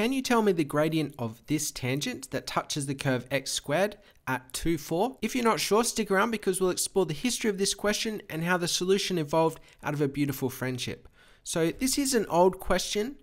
can you tell me the gradient of this tangent that touches the curve x squared at 2, 4? If you're not sure, stick around because we'll explore the history of this question and how the solution evolved out of a beautiful friendship. So this is an old question.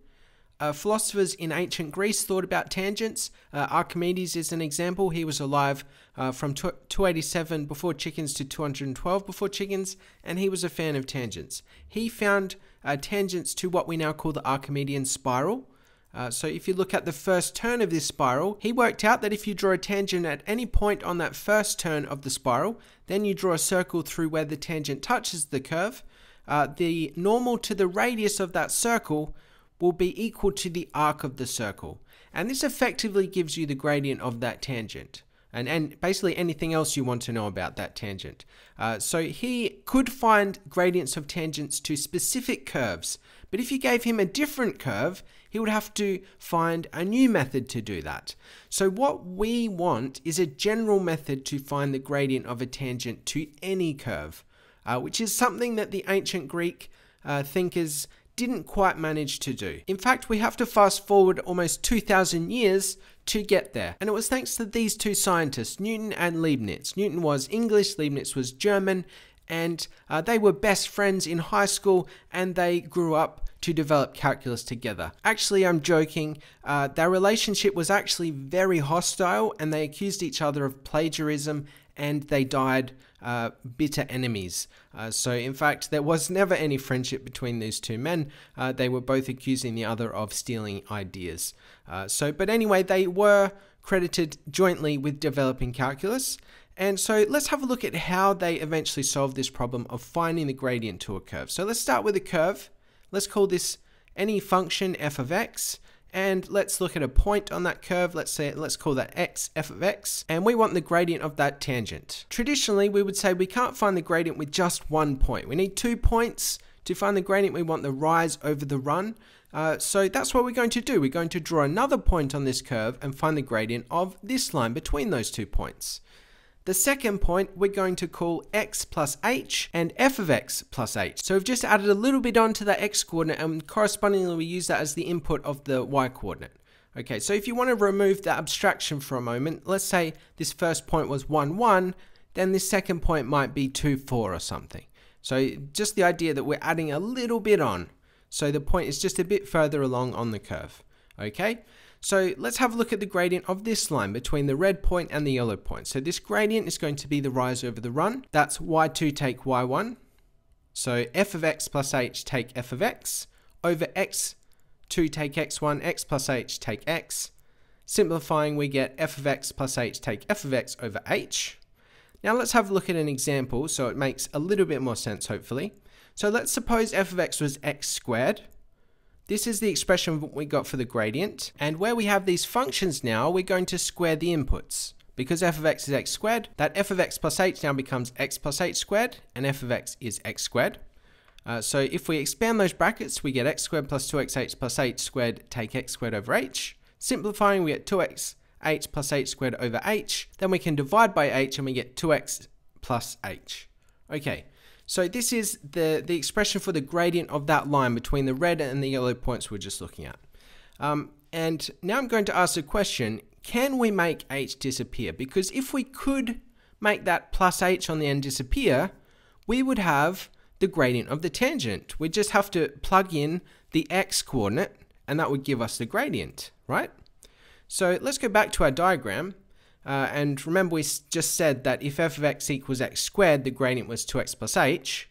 Uh, philosophers in ancient Greece thought about tangents. Uh, Archimedes is an example. He was alive uh, from 287 before chickens to 212 before chickens, and he was a fan of tangents. He found uh, tangents to what we now call the Archimedean spiral. Uh, so if you look at the first turn of this spiral, he worked out that if you draw a tangent at any point on that first turn of the spiral, then you draw a circle through where the tangent touches the curve, uh, the normal to the radius of that circle will be equal to the arc of the circle. And this effectively gives you the gradient of that tangent. And, and basically anything else you want to know about that tangent. Uh, so he could find gradients of tangents to specific curves. But if you gave him a different curve, he would have to find a new method to do that. So what we want is a general method to find the gradient of a tangent to any curve, uh, which is something that the ancient Greek uh, thinkers didn't quite manage to do. In fact, we have to fast forward almost 2,000 years to get there. And it was thanks to these two scientists, Newton and Leibniz. Newton was English, Leibniz was German, and uh, they were best friends in high school and they grew up to develop calculus together. Actually, I'm joking. Uh, their relationship was actually very hostile and they accused each other of plagiarism and they died uh, bitter enemies. Uh, so, in fact, there was never any friendship between these two men. Uh, they were both accusing the other of stealing ideas. Uh, so, but anyway, they were credited jointly with developing calculus. And so let's have a look at how they eventually solved this problem of finding the gradient to a curve. So let's start with a curve. Let's call this any function f of x and let's look at a point on that curve. Let's say, let's call that x, f of x, and we want the gradient of that tangent. Traditionally, we would say we can't find the gradient with just one point. We need two points. To find the gradient, we want the rise over the run. Uh, so that's what we're going to do. We're going to draw another point on this curve and find the gradient of this line between those two points. The second point we're going to call x plus h and f of x plus h. So we've just added a little bit onto that x coordinate and correspondingly we use that as the input of the y coordinate. Okay, so if you want to remove that abstraction for a moment, let's say this first point was 1, 1, then this second point might be 2, 4 or something. So just the idea that we're adding a little bit on. So the point is just a bit further along on the curve. Okay, so let's have a look at the gradient of this line between the red point and the yellow point. So this gradient is going to be the rise over the run. That's y2 take y1. So f of x plus h take f of x over x2 take x1, x plus h take x. Simplifying, we get f of x plus h take f of x over h. Now let's have a look at an example so it makes a little bit more sense hopefully. So let's suppose f of x was x squared this is the expression we got for the gradient. And where we have these functions now, we're going to square the inputs. Because f of x is x squared, that f of x plus h now becomes x plus h squared, and f of x is x squared. Uh, so if we expand those brackets, we get x squared plus 2xh plus h squared take x squared over h. Simplifying, we get 2x h plus h squared over h. Then we can divide by h and we get 2x plus h. Okay, so this is the, the expression for the gradient of that line between the red and the yellow points we're just looking at. Um, and now I'm going to ask a question, can we make h disappear? Because if we could make that plus h on the end disappear, we would have the gradient of the tangent. We'd just have to plug in the x coordinate and that would give us the gradient, right? So let's go back to our diagram uh, and remember we just said that if f of x equals x squared, the gradient was 2x plus h.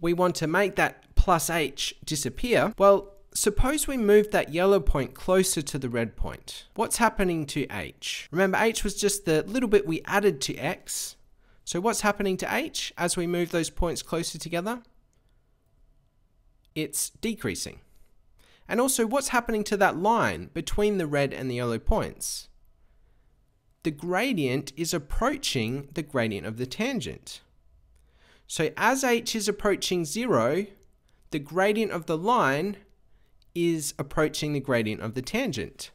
We want to make that plus h disappear. Well, suppose we move that yellow point closer to the red point. What's happening to h? Remember, h was just the little bit we added to x. So what's happening to h as we move those points closer together? It's decreasing. And also, what's happening to that line between the red and the yellow points? The gradient is approaching the gradient of the tangent. So as h is approaching 0, the gradient of the line is approaching the gradient of the tangent.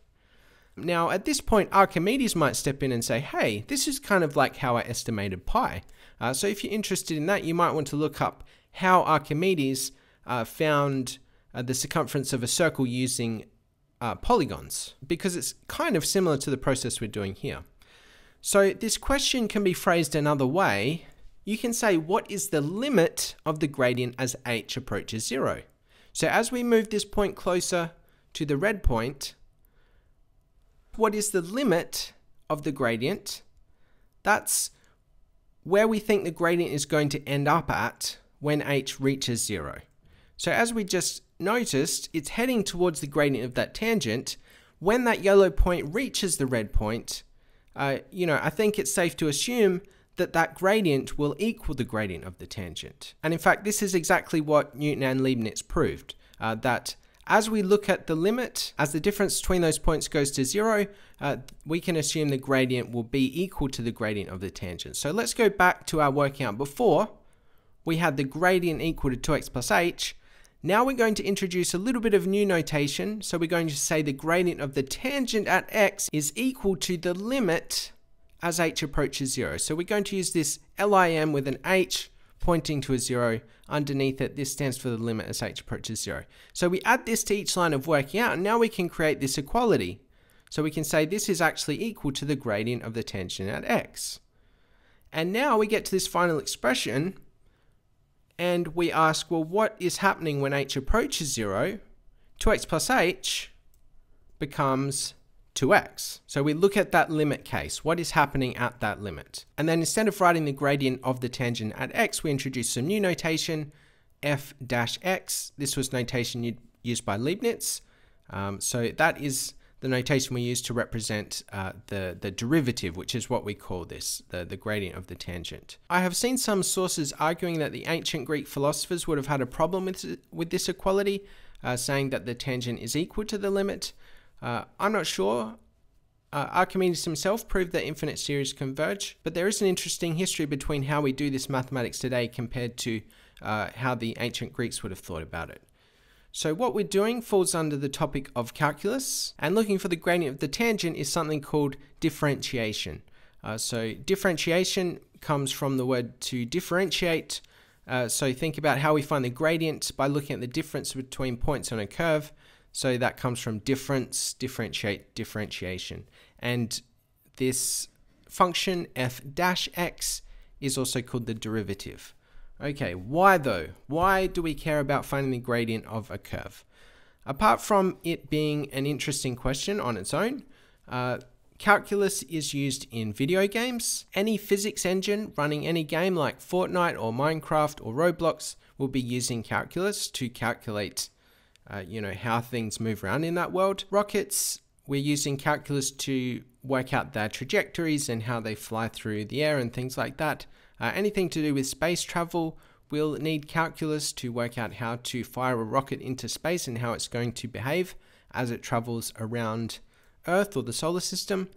Now, at this point, Archimedes might step in and say, hey, this is kind of like how I estimated pi. Uh, so if you're interested in that, you might want to look up how Archimedes uh, found uh, the circumference of a circle using uh, polygons because it's kind of similar to the process we're doing here. So this question can be phrased another way. You can say, what is the limit of the gradient as h approaches zero? So as we move this point closer to the red point, what is the limit of the gradient? That's where we think the gradient is going to end up at when h reaches zero. So as we just noticed, it's heading towards the gradient of that tangent. When that yellow point reaches the red point, uh, you know, I think it's safe to assume that that gradient will equal the gradient of the tangent. And in fact, this is exactly what Newton and Leibniz proved, uh, that as we look at the limit, as the difference between those points goes to zero, uh, we can assume the gradient will be equal to the gradient of the tangent. So let's go back to our working out before. We had the gradient equal to 2x plus h. Now we're going to introduce a little bit of new notation. So we're going to say the gradient of the tangent at x is equal to the limit as h approaches zero. So we're going to use this LIM with an h pointing to a zero. Underneath it, this stands for the limit as h approaches zero. So we add this to each line of working out, and now we can create this equality. So we can say this is actually equal to the gradient of the tangent at x. And now we get to this final expression, and we ask, well, what is happening when h approaches zero? 2x plus h becomes 2x. So we look at that limit case. What is happening at that limit? And then instead of writing the gradient of the tangent at x, we introduce some new notation, f dash x. This was notation used by Leibniz. Um, so that is the notation we use to represent uh, the, the derivative, which is what we call this, the, the gradient of the tangent. I have seen some sources arguing that the ancient Greek philosophers would have had a problem with, with this equality, uh, saying that the tangent is equal to the limit. Uh, I'm not sure. Uh, Archimedes himself proved that infinite series converge, but there is an interesting history between how we do this mathematics today compared to uh, how the ancient Greeks would have thought about it. So what we're doing falls under the topic of calculus, and looking for the gradient of the tangent is something called differentiation. Uh, so differentiation comes from the word to differentiate. Uh, so think about how we find the gradient by looking at the difference between points on a curve. So that comes from difference, differentiate, differentiation. And this function f dash x is also called the derivative. Okay, why though? Why do we care about finding the gradient of a curve? Apart from it being an interesting question on its own, uh, calculus is used in video games. Any physics engine running any game like Fortnite or Minecraft or Roblox will be using calculus to calculate uh, you know, how things move around in that world. Rockets, we're using calculus to work out their trajectories and how they fly through the air and things like that. Uh, anything to do with space travel, we'll need calculus to work out how to fire a rocket into space and how it's going to behave as it travels around Earth or the solar system.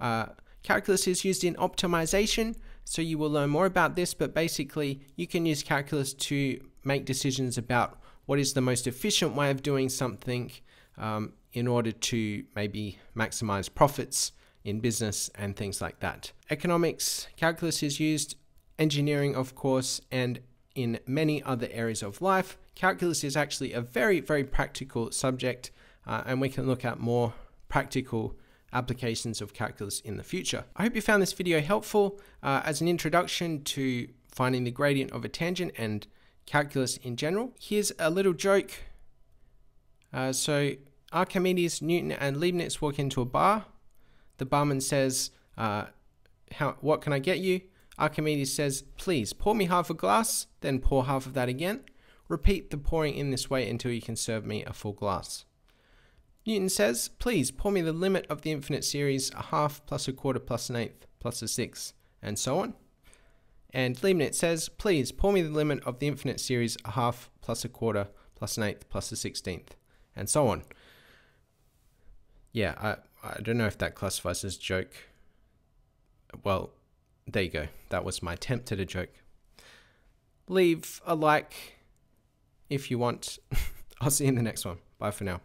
Uh, calculus is used in optimization, so you will learn more about this, but basically you can use calculus to make decisions about what is the most efficient way of doing something um, in order to maybe maximize profits in business and things like that. Economics, calculus is used, engineering, of course, and in many other areas of life. Calculus is actually a very, very practical subject, uh, and we can look at more practical applications of calculus in the future. I hope you found this video helpful uh, as an introduction to finding the gradient of a tangent and calculus in general. Here's a little joke. Uh, so Archimedes, Newton, and Leibniz walk into a bar. The barman says, uh, "How? What can I get you?" Archimedes says, "Please pour me half a glass, then pour half of that again. Repeat the pouring in this way until you can serve me a full glass." Newton says, "Please pour me the limit of the infinite series: a half plus a quarter plus an eighth plus a sixth, and so on." And Leibniz says, please pour me the limit of the infinite series a half plus a quarter plus an eighth plus a sixteenth, and so on. Yeah, I, I don't know if that classifies as joke. Well, there you go. That was my attempt at a joke. Leave a like if you want. I'll see you in the next one. Bye for now.